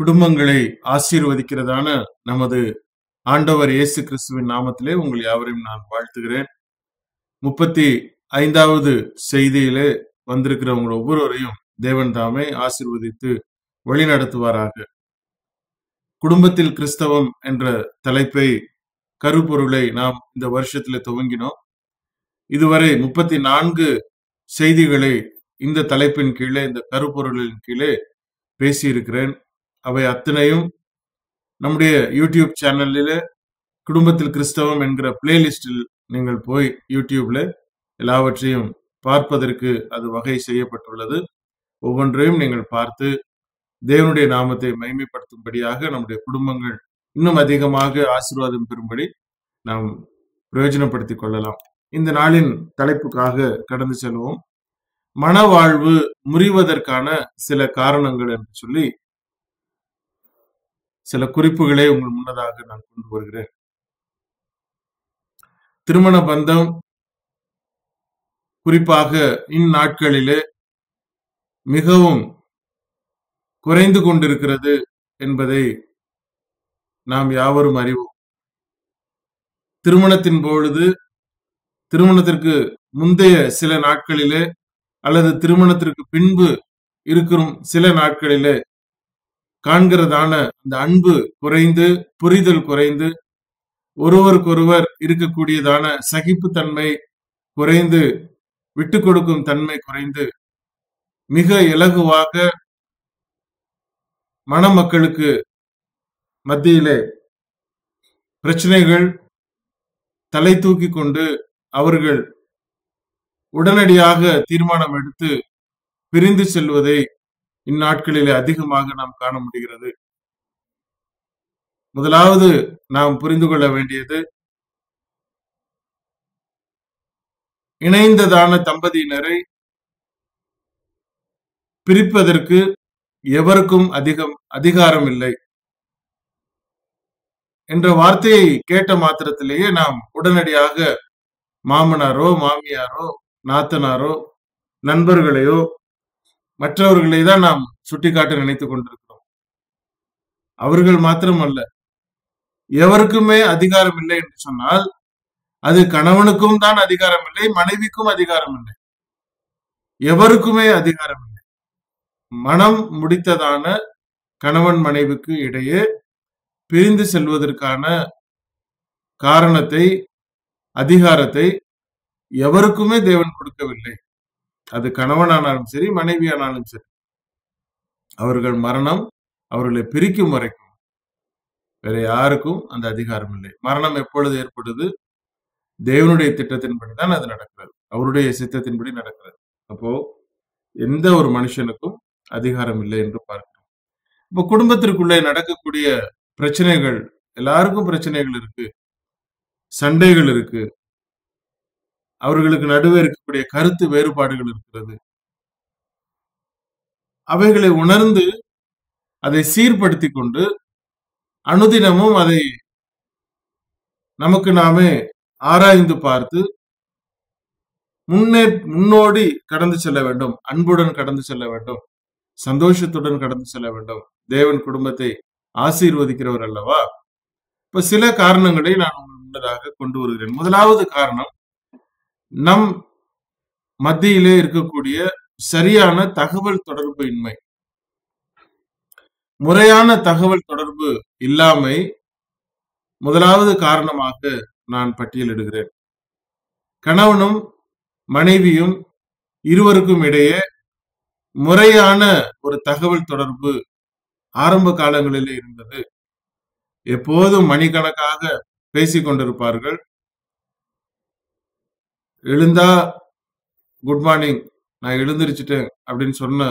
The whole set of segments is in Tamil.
குடும்பங்களை ஆசீர்வதிக்கிறதான நமது ஆண்டவர் இயேசு கிறிஸ்துவின் நாமத்திலே உங்கள் யாவரையும் நான் வாழ்த்துகிறேன். முப்பத்தி ஐந்தாவது செய்தியிலே வந்திருக்கிற உங்கள் ஒவ்வொருவரையும் தேவன் தாமே ஆசிர்வதித்து வழிநடத்துவாராக குடும்பத்தில் கிறிஸ்தவம் என்ற தலைப்பை கருப்பொருளை நாம் இந்த வருஷத்துல துவங்கினோம். இதுவரை முப்பத்தி நான்கு செய்திகளை இந்த தலைப்பின் கீழே இந்த கருப்பொருளின் கீழே பேசியிருக்கிறேன். அவை அத்தனையும் நம்முடைய யூடியூப் சேனலில் குடும்பத்தில் கிறிஸ்தவம் என்கிற பிளேலிஸ்டில் நீங்கள் போய் யூடியூப்ல எல்லாவற்றையும் பார்ப்பதற்கு அது வகை செய்யப்பட்டுள்ளது. ஒவ்வொன்றையும் நீங்கள் பார்த்து தேவனுடைய நாமத்தை மைமைப்படுத்தும்படியாக நம்முடைய குடும்பங்கள் இன்னும் அதிகமாக ஆசீர்வாதம் பெறும்படி நாம் பிரயோஜனப்படுத்திக் கொள்ளலாம். இந்த நாளின் தலைப்புக்காக கடந்து செல்வோம். மனவாழ்வு முறிவதற்கான சில காரணங்கள் என்று சொல்லி சில குறிப்புகளை உங்கள் முன்னதாக நான் கொண்டு வருகிறேன். திருமண பந்தம் குறிப்பாக இந்நாட்களிலே மிகவும் குறைந்து கொண்டிருக்கிறது என்பதை நாம் யாவரும் அறிவோம். திருமணத்தின் பொழுது திருமணத்திற்கு முந்தைய சில நாட்களிலே அல்லது திருமணத்திற்கு பின்பு இருக்கும் சில நாட்களிலே காண்கிறதான அந்த அன்பு குறைந்து புரிதல் குறைந்து ஒருவருக்கொருவர் இருக்கக்கூடியதான சகிப்புத்தன்மை குறைந்து விட்டு கொடுக்கும் தன்மை குறைந்து மிக இலகுவாக மணமக்களுக்கு மத்தியிலே பிரச்சனைகள் தலை தூக்கி கொண்டு அவர்கள் உடனடியாக தீர்மானம் எடுத்து பிரிந்து செல்வதை இந்நாட்களிலே அதிகமாக நாம் காண முடிகிறது. முதலாவது நாம் புரிந்து கொள்ள வேண்டியது இணைந்ததான தம்பதியினரை பிரிப்பதற்கு எவருக்கும் அதிகம் அதிகாரம் இல்லை. என்ற வார்த்தையை கேட்ட மாத்திரத்திலேயே நாம் உடனடியாக மாமனாரோ மாமியாரோ நாத்தனாரோ நண்பர்களையோ மற்றவர்களை தான் நாம் சுட்டிக்காட்ட நினைத்துக் கொண்டிருக்கிறோம். அவர்கள் மாத்திரமல்ல. எவருக்குமே அதிகாரம் இல்லை என்று சொன்னால் அது கணவனுக்கும் தான் அதிகாரம் இல்லை மனைவிக்கும் அதிகாரம் இல்லை. எவருக்குமே அதிகாரம் இல்லை. மனம் முடித்ததான கணவன் மனைவிக்கு இடையே பிரிந்து செல்வதற்கான காரணத்தை அதிகாரத்தை எவருக்குமே தேவன் கொடுக்கவில்லை. அது கணவனானாலும் சரி மனைவியானாலும் சரி. அவர்கள் மரணம் அவர்களை பிரிக்கும் வரைக்கும். வேற யாருக்கும் அந்த அதிகாரம் இல்லை. மரணம் எப்பொழுது ஏற்படுது? தேவனுடைய திட்டத்தின்படி தான் அது நடக்கிறது. அவருடைய சித்தத்தின்படி நடக்கிறது. அப்போ எந்த ஒரு மனுஷனுக்கும் அதிகாரம் இல்லை என்று பார்க்கிறோம். இப்போ குடும்பத்திற்குள்ளே நடக்கக்கூடிய பிரச்சனைகள் எல்லாருக்கும் பிரச்சனைகள் இருக்கு. சண்டைகள் இருக்கு. அவர்களுக்கு நடுவே இருக்கக்கூடிய கருத்து வேறுபாடுகள் இருக்கிறது. அவைகளை உணர்ந்து அதை சீர்படுத்தி கொண்டு அனுதினமும் அதை நமக்கு நாமே ஆராய்ந்து பார்த்து முன்னே முன்னோடி கடந்து செல்ல வேண்டும். அன்புடன் கடந்து செல்ல வேண்டும். சந்தோஷத்துடன் கடந்து செல்ல வேண்டும். தேவன் குடும்பத்தை ஆசீர்வதிக்கிறவர் அல்லவா? இப்ப சில காரணங்களை நான் முன்னதாக கொண்டு வருகிறேன். முதலாவது காரணம் நம் மத்தியிலே இருக்கக்கூடிய சரியான தகவல் தொடர்பு இன்மை முறையான தகவல் தொடர்பு இல்லாமை முதலாவது காரணமாக நான் பட்டியலிடுகிறேன். கணவனும் மனைவியும் இருவருக்கும் இடையே முறையான ஒரு தகவல் தொடர்பு ஆரம்ப காலங்களிலே இருந்தது. எப்போதும் மணிக்கணக்காக பேசிக் கொண்டிருப்பார்கள் எழுந்தா குட் மார்னிங் நான் எழுந்திரிச்சிட்டேன் அப்படின்னு சொன்ன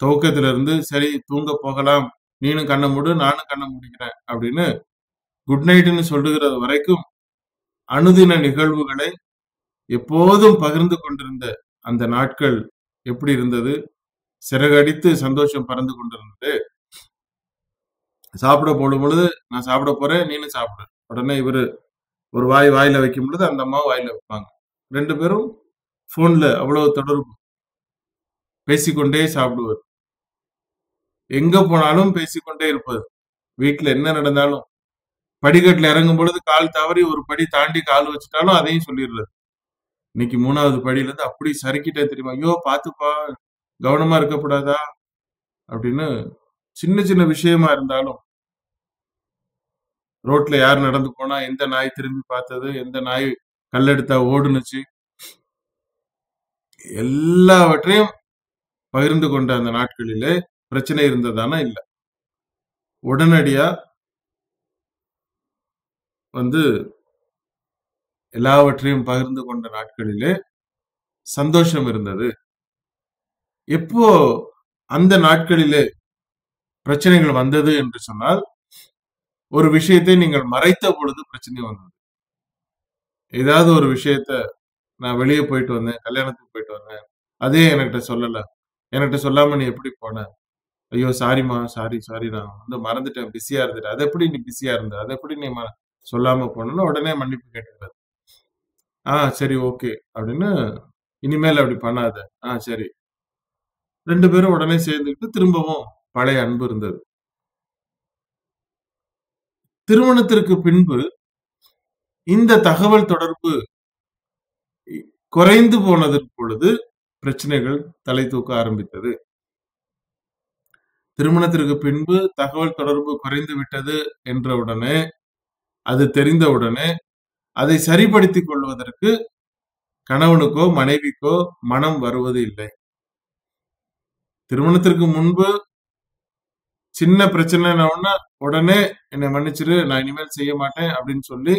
துவக்கத்துல இருந்து சரி தூங்க போகலாம். நீனும் கண்ணை மூடு நானும் கண்ணை முடிக்கிறேன் அப்படின்னு குட் நைட்னு சொல்லுகிறது வரைக்கும் அனுதின நிகழ்வுகளை எப்போதும் பகிர்ந்து கொண்டிருந்த அந்த நாட்கள் எப்படி இருந்தது? சிறகடித்து சந்தோஷம் பறந்து கொண்டிருந்தது. சாப்பிட போடும் பொழுது நான் சாப்பிட போறேன் நீனும் சாப்பிடு. உடனே இவர் ஒரு வாய் வாயில வைக்கும் பொழுது அந்த அம்மா வாயில வைப்பாங்க. ரெண்டு பேரும் ஃபோனில் அவ்வளோ தொடர்பு பேசிக்கொண்டே சாப்பிடுவது எங்க போனாலும் பேசிக்கொண்டே இருப்பது வீட்டில் என்ன நடந்தாலும். படிக்கட்டில் இறங்கும் பொழுது கால் தவறி ஒரு படி தாண்டி கால் வச்சுட்டாலும் அதையும் சொல்லிடுறது இன்னைக்கு மூணாவது படியிலேருந்து அப்படி சறுக்கிட்டே தெரியுமா? ஐயோ பார்த்துப்பா கவனமா இருக்கக்கூடாதா? அப்படின்னு சின்ன சின்ன விஷயமா இருந்தாலும் ரோட்ல யார் நடந்து போனா எந்த நாய் திரும்பி பார்த்தது? எந்த நாய் கல்லெடுத்தா ஓடுனுச்சு. எல்லாவற்றையும் பகிர்ந்து கொண்ட அந்த நாட்களிலே பிரச்சனை இருந்ததானா? இல்ல. உடனடியா வந்து எல்லாவற்றையும் பகிர்ந்து கொண்ட நாட்களிலே சந்தோஷம் இருந்தது. எப்போ அந்த நாட்களிலே பிரச்சனைகள் வந்தது என்று சொன்னால் ஒரு விஷயத்தை நீங்கள் மறைத்த பொழுது பிரச்சனை வந்தது. ஏதாவது ஒரு விஷயத்த நான் வெளியே போயிட்டு வந்தேன் கல்யாணத்துக்கு போயிட்டு வந்தேன். அதே என்கிட்ட சொல்லல. என்கிட்ட சொல்லாம நீ எப்படி போன? ஐயோ சாரிம்மா சாரி சாரி நான் வந்து மறந்துட்டேன் பிஸியா இருந்துட்டேன். அது எப்படி நீ பிஸியா இருந்த? அதை எப்படி நீ ம- சொல்லாம போனோம்னா உடனே மன்னிப்பு கேட்டுக்கிறது ஆ சரி ஓகே அப்படின்னு இனிமேல் அப்படி பண்ணாத. ஆ சரி. ரெண்டு பேரும் உடனே சேர்ந்துக்கிட்டு திரும்பவும் பழைய அன்பு இருந்தது. திருமணத்திற்கு பின்பு இந்த தகவல் தொடர்பு குறைந்து போனதற்கு பொழுது பிரச்சனைகள் தலை தூக்க ஆரம்பித்தது. திருமணத்திற்கு பின்பு தகவல் தொடர்பு குறைந்து விட்டது என்றவுடனே அது தெரிந்தவுடனே அதை சரிப்படுத்திக் கொள்வதற்கு கணவனுக்கோ மனைவிக்கோ மனம் வருவது இல்லை. திருமணத்திற்கு முன்பு சின்ன பிரச்சனை உடனே என்னை மன்னிச்சிரு நான் இனிமேல் செய்ய மாட்டேன் அப்படின்னு சொல்லி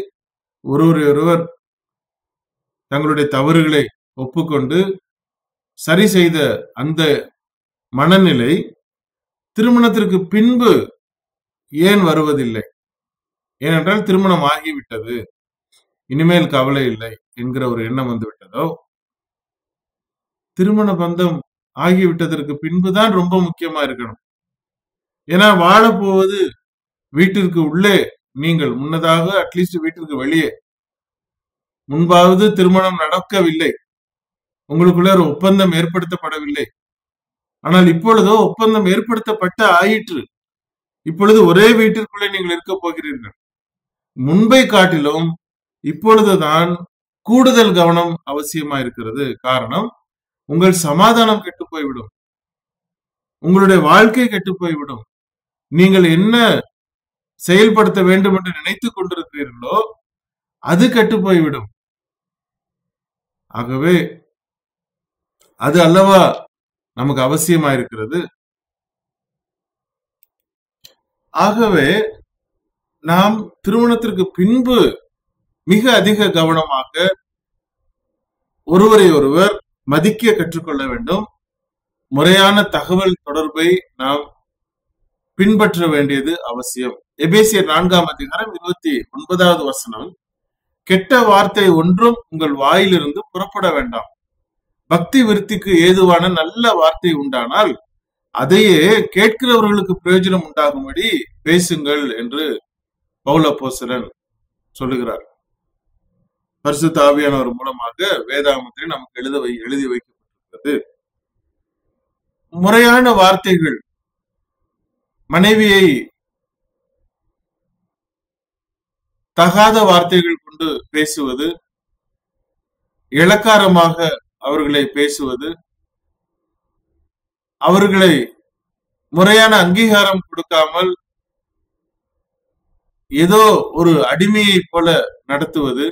ஒருவரையொருவர் தங்களுடைய தவறுகளை ஒப்புக்கொண்டு சரி செய்த அந்த மனநிலை திருமணத்திற்கு பின்பு ஏன் வருவதில்லை? ஏனென்றால் திருமணம் ஆகிவிட்டது. இனிமேல் கவலை இல்லை என்கிற ஒரு எண்ணம் வந்து விட்டதோ திருமண பந்தம் ஆகிவிட்டதற்கு பின்புதான் ரொம்ப முக்கியமா இருக்கணும். ஏன்னா வாழப்போவது வீட்டிற்கு உள்ளே நீங்கள் முன்னதாக அட்லீஸ்ட் வீட்டிற்கு வெளியே முன்பாவது திருமணம் நடக்கவில்லை. உங்களுக்குள்ள ஒரு ஒப்பந்தம் ஏற்படுத்தப்படவில்லை. ஆனால் இப்பொழுதோ ஒப்பந்தம் ஏற்படுத்தப்பட்ட ஆயிற்று. இப்பொழுது ஒரே வீட்டிற்குள்ளே நீங்கள் இருக்க போகிறீர்கள். முன்பை காட்டிலும் இப்பொழுதுதான் கூடுதல் கவனம் அவசியமா இருக்கிறது காரணம் உங்கள் சமாதானம் கெட்டு போய்விடும். உங்களுடைய வாழ்க்கை கெட்டு போய்விடும். நீங்கள் என்ன செயல்படுத்த வேண்டும் என்று நினைத்துக் கொண்டிருக்கிறீர்களோ அது கெட்டு போய்விடும். ஆகவே அது அல்லவா நமக்கு அவசியமா இருக்கிறது ஆகவே நாம் திருமணத்திற்கு பின்பு மிக அதிக கவனமாக ஒருவரை ஒருவர் மதிக்க கற்றுக்கொள்ள வேண்டும். முறையான தகவல் தொடர்பை நாம் பின்பற்ற வேண்டியது அவசியம். எபேசியர் நான்காம் அதிகாரம் இருபத்தி ஒன்பதாவது வசனம். கெட்ட வார்த்தை ஒன்றும் உங்கள் வாயிலிருந்து புறப்பட வேண்டாம். பக்தி விருத்திக்கு ஏதுவான நல்ல வார்த்தை உண்டானால் அதையே கேட்கிறவர்களுக்கு பிரயோஜனம் உண்டாகும்படி பேசுங்கள் என்று பௌலப்போசரன் சொல்லுகிறார். பரிசுத்த ஆவியானவர் மூலமாக வேதாமத்தை நமக்கு எழுத வை எழுதி வைக்கப்பட்டிருக்கிறது. முறையான வார்த்தைகள் மனைவியை தகாத வார்த்தைகள் கொண்டு பேசுவது இளக்காரமாக அவர்களை பேசுவது அவர்களை முறையான அங்கீகாரம் கொடுக்காமல் ஏதோ ஒரு அடிமையை போல நடத்துவது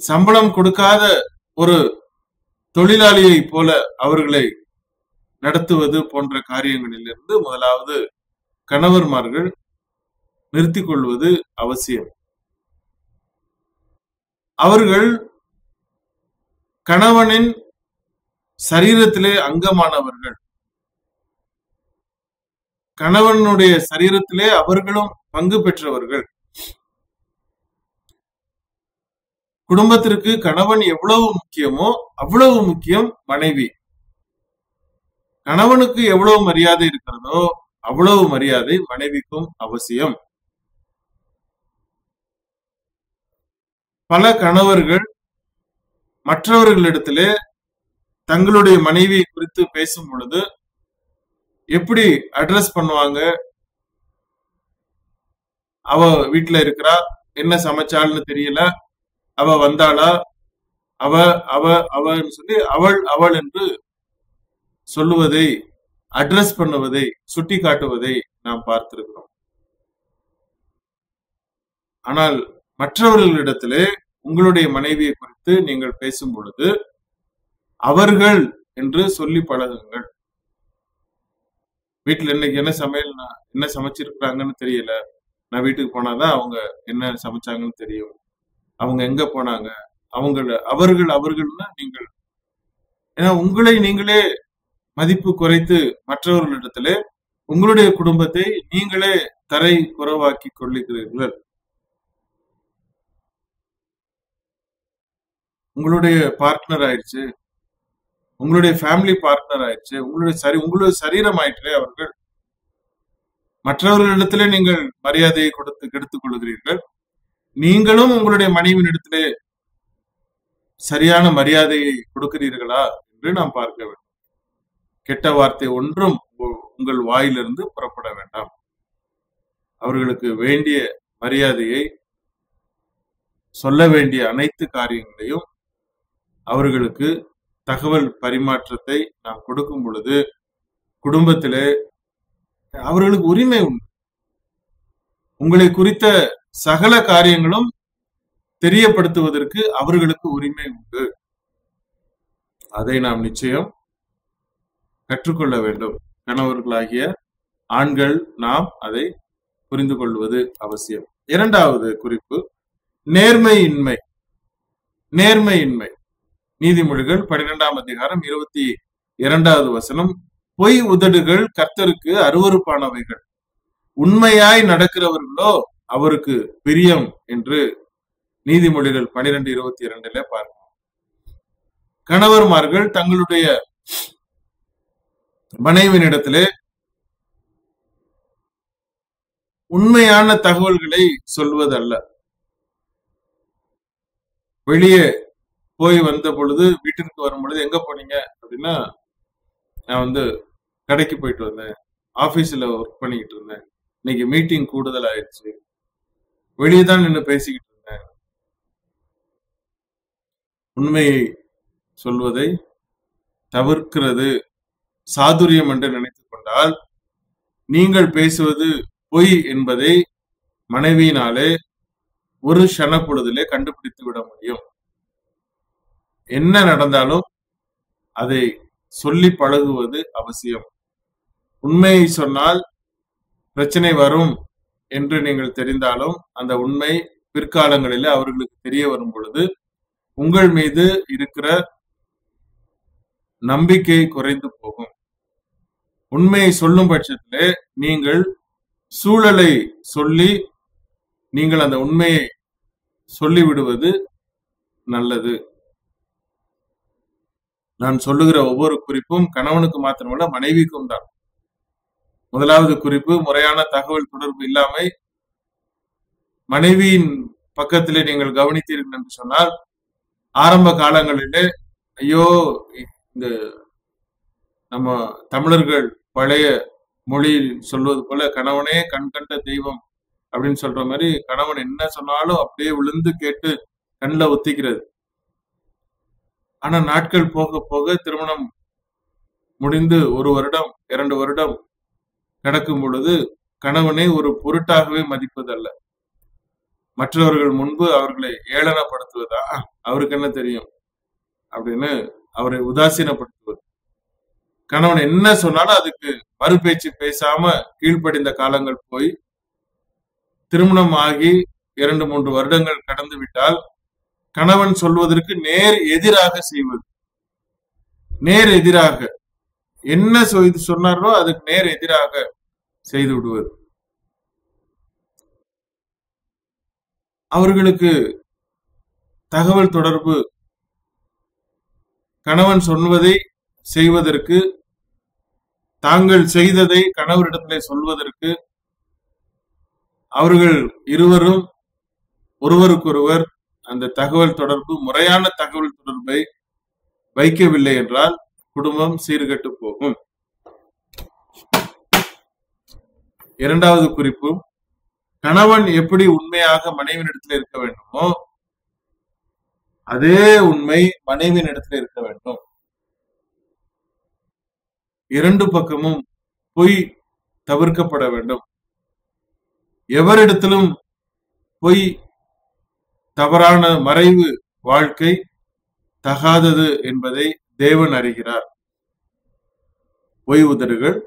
சம்பளம் கொடுக்காத ஒரு தொழிலாளியை போல அவர்களை நடத்துவது போன்ற காரியங்களிலிருந்து முதலாவது கணவர்மார்கள் நிறுத்திக் கொள்வது அவசியம். அவர்கள் கணவனின் சரீரத்திலே அங்கமானவர்கள். கணவனுடைய சரீரத்திலே அவர்களும் பங்கு பெற்றவர்கள். குடும்பத்திற்கு கணவன் எவ்வளவு முக்கியமோ அவ்வளவு முக்கியம் மனைவி. கணவனுக்கு எவ்வளவு மரியாதை இருக்கிறதோ அவ்வளவு மரியாதை மனைவிக்கும் அவசியம். பல கணவர்கள் மற்றவர்களிடத்திலே தங்களுடைய மனைவி குறித்து பேசும் பொழுது எப்படி அட்ரஸ் பண்ணுவாங்க? அவ வீட்டுல இருக்கிறா? என்ன சமைச்சாள்னு தெரியல. அவ வந்தாளா? அவ அவ அவன்னு சொல்லி அவள் அவள் என்று சொல்லுவதை அட்ரஸ் பண்ணுவதை சுட்டி காட்டுவதை நாம் பார்த்திருக்கிறோம். ஆனால் மற்றவர்களிடத்திலே உங்களுடைய மனைவியை குறித்து நீங்கள் பேசும் பொழுது அவர்கள் என்று சொல்லி பழகுங்கள். வீட்டுல இன்னைக்கு என்ன சமையல் என்ன சமைச்சிருக்கிறாங்கன்னு தெரியல. நான் வீட்டுக்கு போனாதான் அவங்க என்ன சமைச்சாங்கன்னு தெரியும். அவங்க எங்க போனாங்க? அவங்கள அவர்கள் அவர்கள்னா நீங்கள். ஏன்னா உங்களை நீங்களே மதிப்பு குறைத்து மற்றவர்களிடத்திலே உங்களுடைய குடும்பத்தை நீங்களே தரை குறவாக்கி கொள்ளுகிறீர்கள். உங்களுடைய பார்ட்னர் ஆயிடுச்சு. உங்களுடைய ஃபேமிலி பார்ட்னர் ஆயிடுச்சு. உங்களுடைய சரி உங்களுடைய சரீரம் ஆயிற்றே அவர்கள். மற்றவர்களிடத்திலே நீங்கள் மரியாதையை கொடுத்து கெடுத்துக் கொள்கிறீர்கள். நீங்களும் உங்களுடைய மனைவியின் இடத்திலே சரியான மரியாதையை கொடுக்கிறீர்களா என்று நாம் பார்க்க வேண்டும். கெட்ட வார்த்தை ஒன்றும் உ- உங்கள் வாயிலிருந்து புறப்பட வேண்டாம். அவர்களுக்கு வேண்டிய மரியாதையை சொல்ல வேண்டிய அனைத்து காரியங்களையும் அவர்களுக்கு தகவல் பரிமாற்றத்தை நாம் கொடுக்கும் பொழுது குடும்பத்திலே அவர்களுக்கு உரிமை உண்டு. உங்களை குறித்த சகல காரியங்களும் தெரியப்படுத்துவதற்கு அவர்களுக்கு உரிமை உண்டு. அதை நாம் நிச்சயம் கற்றுக்கொள்ள வேண்டும். கணவர்களாகிய ஆண்கள் நாம் அதை புரிந்து கொள்வது அவசியம். இரண்டாவது குறிப்பு நேர்மையின்மை. நேர்மையின்மை. நீதிமொழிகள் பன்னிரெண்டாம் அதிகாரம் இருபத்தி இரண்டாவது வசனம் பொய் உதடுகள் கர்த்தருக்கு அருவருப்பானவைகள். உண்மையாய் நடக்கிறவர்களோ அவருக்கு பிரியம் என்று நீதிமொழிகள் பனிரெண்டு இருபத்தி இரண்டுல பார்க்கிறோம் கணவர்மார்கள் தங்களுடைய மனைவினிடத்திலே உண்மையான தகவல்களை சொல்வதல்ல. வெளியே போய் வந்த பொழுது வீட்டிற்கு வரும் பொழுது எங்க போனீங்க? அப்படின்னா நான் வந்து கடைக்கு போயிட்டு வந்தேன். ஆபீஸ்ல ஒர்க் பண்ணிக்கிட்டு இருந்தேன். இன்னைக்கு மீட்டிங் கூடுதல் ஆயிடுச்சு வெளியே தான் நின்று பேசிக்கிட்டு இருந்தேன். உண்மையை சொல்வதை தவிர்க்கிறது சாதுரியம் என்று நினைத்துக் கொண்டால் நீங்கள் பேசுவது பொய் என்பதை மனைவியினாலே ஒரு க்ஷண பொழுதிலே கண்டுபிடித்து விட முடியும். என்ன நடந்தாலும் அதை சொல்லி பழகுவது அவசியம். உண்மையை சொன்னால் பிரச்சனை வரும் என்று நீங்கள் தெரிந்தாலும் அந்த உண்மை பிற்காலங்களிலே அவர்களுக்கு தெரிய வரும் பொழுது உங்கள் மீது இருக்கிற நம்பிக்கை குறைந்து போகும். உண்மையை சொல்லும் பட்சத்திலே நீங்கள் சூழலை சொல்லி நீங்கள் அந்த உண்மையை சொல்லிவிடுவது நல்லது. நான் சொல்லுகிற ஒவ்வொரு குறிப்பும் கணவனுக்கு மாத்திரமல்ல மனைவிக்கும் தான். முதலாவது குறிப்பு முறையான தகவல் தொடர்பு இல்லாமை. மனைவியின் பக்கத்திலே நீங்கள் கவனித்தீர்கள் என்று சொன்னால் ஆரம்ப காலங்களிலே ஐயோ இந்த நம்ம தமிழர்கள் பழைய மொழியில் சொல்வது போல கணவனே கண் கண்ட தெய்வம் அப்படின்னு சொல்ற மாதிரி கணவன் என்ன சொன்னாலும் அப்படியே விழுந்து கேட்டு கண்ணில் ஒத்திக்கிறது. ஆனா நாட்கள் போக போக திருமணம் முடிந்து ஒரு வருடம் இரண்டு வருடம் நடக்கும் பொழுது கணவனை ஒரு பொருட்டாகவே மதிப்பதல்ல. மற்றவர்கள் முன்பு அவர்களை ஏளனப்படுத்துவதா? அவருக்கு என்ன தெரியும்? அப்படின்னு அவரை உதாசீனப்படுத்துவது. கணவன் என்ன சொன்னாலும் அதுக்கு மறுபேச்சு பேசாம கீழ்ப்படிந்த காலங்கள் போய் திருமணம் ஆகி இரண்டு மூன்று வருடங்கள் கடந்து விட்டால் கணவன் சொல்வதற்கு நேர் எதிராக செய்வது. நேர் எதிராக. என்ன சொன்னாரோ அதுக்கு நேர் எதிராக செய்து விடுவது. அவர்களுக்கு தகவல் தொடர்பு. கணவன் சொல்வதை செய்வதற்கு தாங்கள் செய்ததை கணவரிடத்திலே சொல்வதற்கு அவர்கள் இருவரும் ஒருவருக்கொருவர் அந்த தகவல் தொடர்பு முறையான தகவல் தொடர்பை வைக்கவில்லை என்றால் குடும்பம் சீர்கெட்டு போகும். இரண்டாவது குறிப்பு கணவன் எப்படி உண்மையாக மனைவியிடத்தில் இருக்க வேண்டுமோ அதே உண்மை மனைவியின் இடத்துல இருக்க வேண்டும். இரண்டு பக்கமும் பொய் தவிர்க்கப்பட வேண்டும். எவரிடத்திலும் பொய் தவறான மறைவு வாழ்க்கை தகாதது என்பதை தேவன் அறிகிறார். பொய் உதடுகள்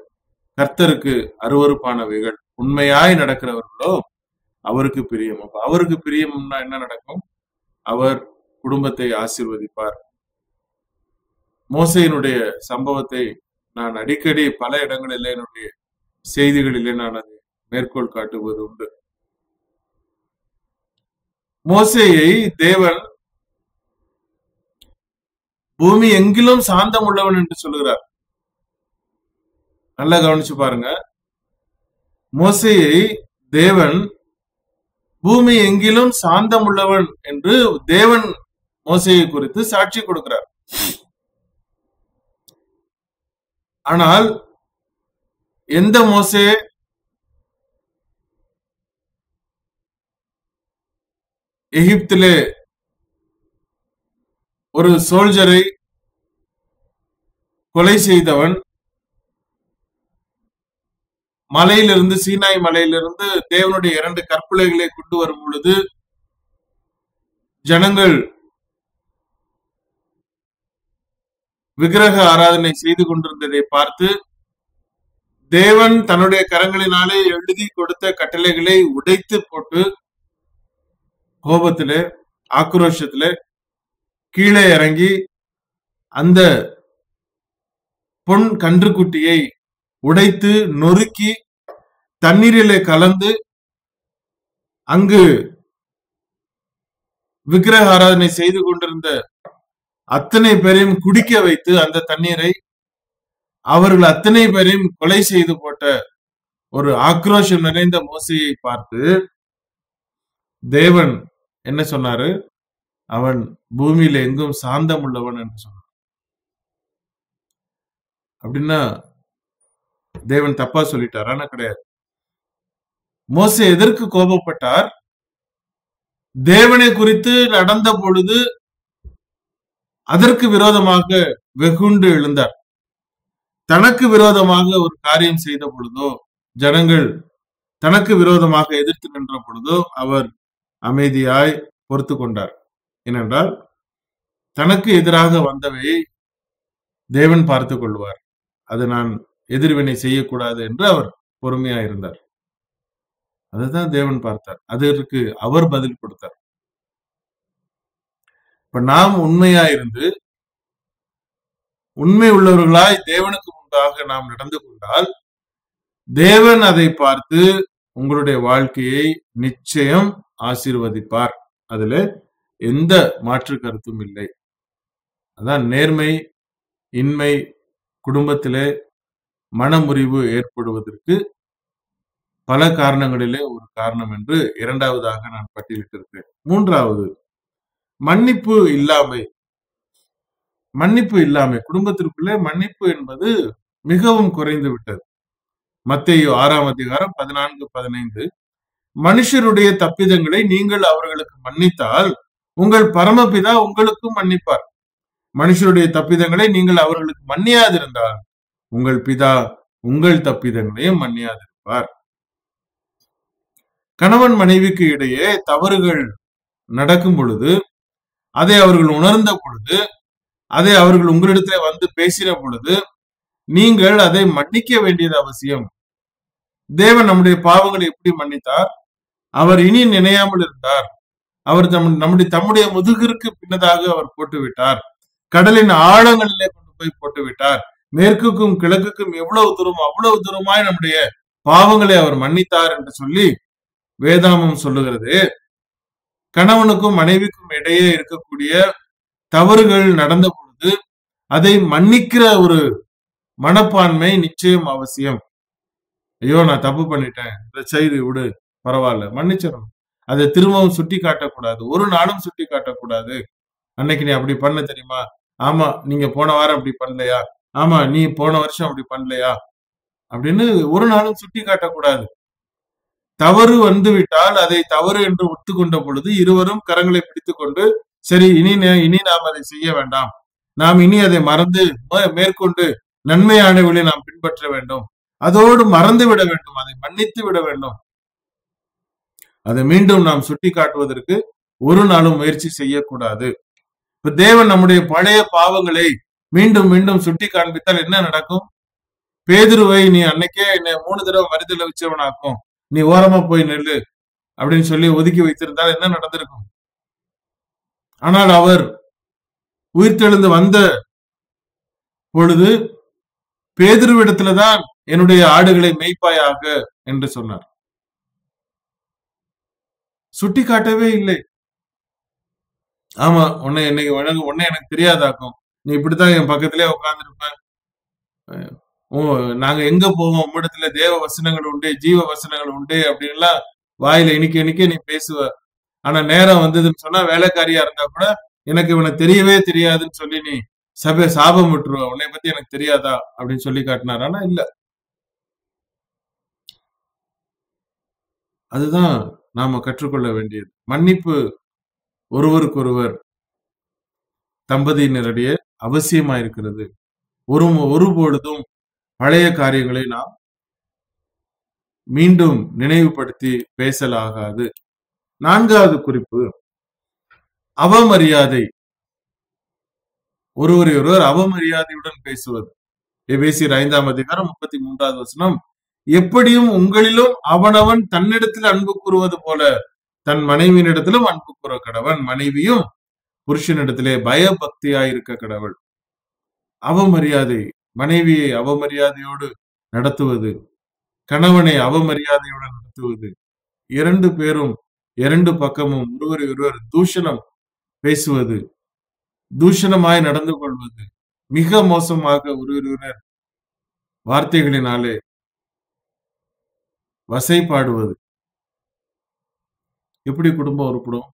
கர்த்தருக்கு அருவருப்பானவைகள். உண்மையாய் நடக்கிறவர்களோ அவருக்கு பிரியம். அப்ப அவருக்கு பிரியம்னா என்ன நடக்கும்? அவர் குடும்பத்தை ஆசிர்வதிப்பார். மோசையினுடைய சம்பவத்தை நான் அடிக்கடி பல இடங்களில் என்னுடைய செய்திகளிலே நான் அதை மேற்கோள் காட்டுவது உண்டு. மோசையை தேவன் பூமி எங்கிலும் சாந்தம் உள்ளவன் என்று சொல்லுகிறார். நல்லா கவனிச்சு பாருங்க. மோசையை தேவன் பூமி எங்கிலும் சாந்தம் உள்ளவன் என்று தேவன் மோசையை குறித்து சாட்சி கொடுக்கிறார். ஆனால் எந்த மோசே எகிப்திலே ஒரு சோல்ஜரை கொலை செய்தவன் மலையிலிருந்து சீனாய் மலையிலிருந்து தேவனுடைய இரண்டு கற்பிளைகளை கொண்டு வரும் பொழுது ஜனங்கள் விக்கிரக ஆராதனை செய்து கொண்டிருந்ததை பார்த்து தேவன் தன்னுடைய கரங்களினாலே எழுதி கொடுத்த கட்டளைகளை உடைத்து போட்டு கோபத்திலே ஆக்ரோஷத்துல கீழே இறங்கி அந்த பொன் கன்றுக்குட்டியை உடைத்து நொறுக்கி தண்ணீரிலே கலந்து அங்கு விக்கிரக ஆராதனை செய்து கொண்டிருந்த அத்தனை பேரையும் குடிக்க வைத்து அந்த தண்ணீரை அவர்கள் அத்தனை பேரையும் கொலை செய்து போட்ட ஒரு ஆக்ரோஷம் நிறைந்த மோசையை பார்த்து தேவன் என்ன சொன்னாரு? அவன் பூமியில எங்கும் சாந்தம் உள்ளவன் என்று சொன்னான். அப்படின்னா தேவன் தப்பா சொல்லிட்டார். ஆனா கிடையாது. மோசை எதற்கு கோபப்பட்டார்? தேவனை குறித்து நடந்த பொழுது அதற்கு விரோதமாக வெகுண்டு எழுந்தார். தனக்கு விரோதமாக ஒரு காரியம் செய்த பொழுதோ ஜனங்கள் தனக்கு விரோதமாக எதிர்த்து நின்ற பொழுதோ அவர் அமைதியாய் பொறுத்து கொண்டார். ஏனென்றால் தனக்கு எதிராக வந்தவையை தேவன் பார்த்து கொள்வார். அது நான் எதிர்வினை செய்யக்கூடாது என்று அவர் பொறுமையா இருந்தார் அதுதான் தேவன் பார்த்தார். அதற்கு அவர் பதில் கொடுத்தார். இப்ப நாம் உண்மையா இருந்து உண்மை உள்ளவர்களாய் தேவனுக்கு முன்பாக நாம் நடந்து கொண்டால் தேவன் அதை பார்த்து உங்களுடைய வாழ்க்கையை நிச்சயம் ஆசீர்வதிப்பார். அதுல எந்த மாற்று கருத்தும் இல்லை. அதான் நேர்மை இன்மை குடும்பத்திலே மனமுறிவு ஏற்படுவதற்கு பல காரணங்களிலே ஒரு காரணம் என்று இரண்டாவதாக நான் பட்டியலிட்டிருக்கிறேன். மூன்றாவது மன்னிப்பு இல்லாமை. மன்னிப்பு இல்லாமை. குடும்பத்திற்குள்ளே மன்னிப்பு என்பது மிகவும் குறைந்து விட்டது. மத்தையோ ஆறாம் அதிகாரம் பதினான்கு பதினைந்து. மனுஷருடைய தப்பிதங்களை நீங்கள் அவர்களுக்கு மன்னித்தால் உங்கள் பரமபிதா உங்களுக்கும் மன்னிப்பார். மனுஷருடைய தப்பிதங்களை நீங்கள் அவர்களுக்கு மன்னியாதிருந்தால் உங்கள் பிதா உங்கள் தப்பிதங்களையும் மன்னியாதிருப்பார். கணவன் மனைவிக்கு இடையே தவறுகள் நடக்கும் பொழுது அதை அவர்கள் உணர்ந்த பொழுது அதை அவர்கள் உங்களிடத்தில் வந்து பேசின பொழுது நீங்கள் அதை மன்னிக்க வேண்டியது அவசியம். தேவன் நம்முடைய பாவங்களை எப்படி மன்னித்தார்? அவர் இனி நினையாமல் இருந்தார். அவர் தம் நம்முடைய தம்முடைய முதுகிற்கு பின்னதாக அவர் போட்டு விட்டார் கடலின் ஆழங்களிலே கொண்டு போய் போட்டுவிட்டார். மேற்குக்கும் கிழக்குக்கும் எவ்வளவு தூரம் அவ்வளவு தூரமாய் நம்முடைய பாவங்களை அவர் மன்னித்தார் என்று சொல்லி வேதாமம் சொல்லுகிறது. கணவனுக்கும் மனைவிக்கும் இடையே இருக்கக்கூடிய தவறுகள் நடந்த பொழுது அதை மன்னிக்கிற ஒரு மனப்பான்மை நிச்சயம் அவசியம். ஐயோ நான் தப்பு பண்ணிட்டேன். இந்த செய்தி விடு. பரவாயில்ல. மன்னிச்சிடணும். அதை திரும்பவும் சுட்டி காட்டக்கூடாது ஒரு நாளும் சுட்டி காட்டக்கூடாது அன்னைக்கு நீ அப்படி பண்ண தெரியுமா? ஆமா நீங்க போன வாரம் அப்படி பண்ணலையா? ஆமா நீ போன வருஷம் அப்படி பண்ணலையா? அப்படின்னு ஒரு நாளும் சுட்டி காட்டக்கூடாது தவறு வந்துவிட்டால் அதை தவறு என்று ஒத்துக்கொண்ட பொழுது இருவரும் கரங்களை பிடித்துக் கொண்டு சரி இனி நே- இனி நாம் அதை செய்ய வேண்டாம். நாம் இனி அதை மறந்து மேற்கொண்டு நன்மையான நாம் பின்பற்ற வேண்டும். அதோடு மறந்து விட வேண்டும் அதை மன்னித்து விட வேண்டும். அதை மீண்டும் நாம் சுட்டி காட்டுவதற்கு ஒரு நாளும் முயற்சி செய்யக்கூடாது. இப்ப தேவன் நம்முடைய பழைய பாவங்களை மீண்டும் மீண்டும் சுட்டி காண்பித்தால் என்ன நடக்கும்? பேதுருவை நீ அன்னைக்கே என்னை மூணு தடவை மருதில வச்சவனாக்கும். நீ ஓரமா போய் நெல்லு அப்படின்னு சொல்லி ஒதுக்கி வைத்திருந்தால் என்ன நடந்திருக்கும்? ஆனால் அவர் உயிர்த்தெழுந்து வந்த பொழுது பேதுருவிடத்துலதான் என்னுடைய ஆடுகளை மெய்ப்பாயாக என்று சொன்னார். சுட்டி காட்டவே இல்லை. ஆமா உன்னை என்னைக்கு உனக்கு உன்னை எனக்கு தெரியாதாக்கும். நீ இப்படித்தான் என் பக்கத்திலே உட்கார்ந்துருப்ப நாங்க எங்க போவோம்? உம்மிடத்துல தேவ வசனங்கள் உண்டு ஜீவ வசனங்கள் உண்டு அப்படின்லாம் வாயில இனிக்க இனிக்க நீ பேசுவ. ஆனா நேரம் வந்ததுன்னு சொன்னா வேலைக்காரியா இருந்தா கூட எனக்கு இவனை தெரியவே தெரியாதுன்னு சொல்லி நீ சபை சாபம் விட்டுருவ. உன்னை பத்தி எனக்கு தெரியாதா? அப்படின்னு சொல்லி காட்டினார். ஆனா இல்ல. அதுதான் நாம கற்றுக்கொள்ள வேண்டியது. மன்னிப்பு ஒருவருக்கொருவர் தம்பதியினரிடையே அவசியமா இருக்கிறது ஒரு பொழுதும் பழைய காரியங்களை நாம் மீண்டும் நினைவுபடுத்தி பேசலாகாது. நான்காவது குறிப்பு. அவமரியாதை. ஒருவரை ஒருவர் அவமரியாதையுடன் பேசுவது. எபேசியர் ஐந்தாம் அதிகாரம் முப்பத்தி மூன்றாவது வசனம். எப்படியும் உங்களிலும் அவனவன் தன்னிடத்தில் அன்பு கூறுவது போல தன் மனைவியினிடத்திலும் அன்பு கூற கடவன். மனைவியும் புருஷனிடத்திலே பயபக்தியாயிருக்க கடவுள். அவமரியாதை. மனைவியை அவமரியாதையோடு நடத்துவது கணவனை அவமரியாதையுடன் நடத்துவது. இரண்டு பேரும் இரண்டு பக்கமும் ஒருவரை ஒருவர் தூஷணம் பேசுவது தூஷணமாய் நடந்து கொள்வது. மிக மோசமாக ஒருவர் வார்த்தைகளினாலே வசைப்பாடுவது. எப்படி குடும்பம் உருப்படும்?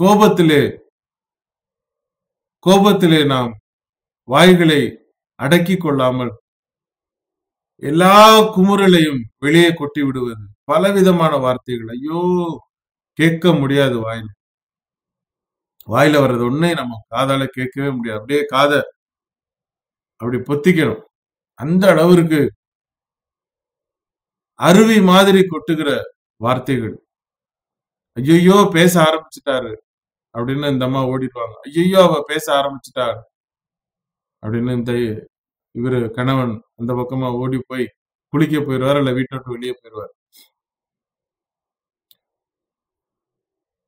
கோபத்திலே கோபத்திலே நாம் வாய்களை அடக்கி கொள்ளாமல் எல்லா குமுறலையும் வெளியே கொட்டி விடுவது பலவிதமான வார்த்தைகள். ஐயோ கேட்க முடியாது வாயில. வாயில வர்றது ஒண்ணே நம்ம காதால கேட்கவே முடியாது. அப்படியே காதை அப்படி பொத்திக்கணும். அந்த அளவிற்கு அருவி மாதிரி கொட்டுகிற வார்த்தைகள். ஐயோ பேச ஆரம்பிச்சுட்டாரு அப்படின்னு இந்த அம்மா ஓடிடுவாங்க. ஐயோ அவ பேச ஆரம்பிச்சிட்டாரு அப்படின்னு இந்த இவரு கணவன் அந்த பக்கமா ஓடி போய் குளிக்க போயிடுவார் இல்ல வீட்டை விட்டு வெளியே போயிடுவார்.